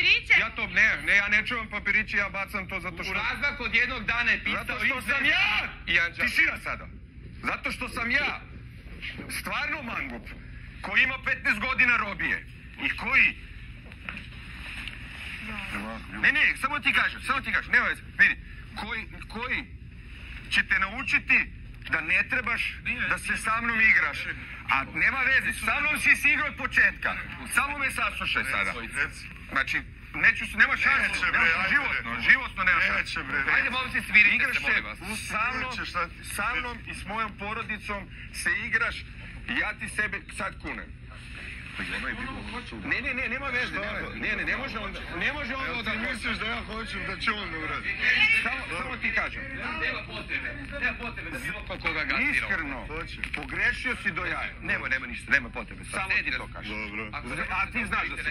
papiriće? Ja to ne, ne, ja ne čuvam papirići, ja bacam to zato U što... razmak od jednog dana je pisao... Zato što sam ja! I Anđa. Tišina sada. Zato što sam ja stvarno mangup koji ima 15 godina robije i koji... Ne, ne, samo ti kažem, samo ti kažem, nema veze. Vidi, koji, koji će te naučiti da ne trebaš da se sa mnom igraš. A nema veze, sa mnom si se igrao od početka. Samo me saslušaj sada. Znači, neću, se- nema bre, nema, ajde, životno, životno nema bre. Ajde, momci, smirite Igraš se, molim vas. se sa mnom, sa mnom i s mojom porodicom se igraš i ja ti sebe sad kunem. Ne, ne, ne, nema veze. nema- Ne, ne, ne može on, ne može on da ti misliš da ja hoću da će on da uradi? Samo, samo ti kažem. Nema potrebe, nema potrebe da bilo ko koga gasira. Iskreno, pogrešio si do jaja. Nema, nema ništa, nema potrebe. Samo ti to kažem. Dobro. A ti znaš da si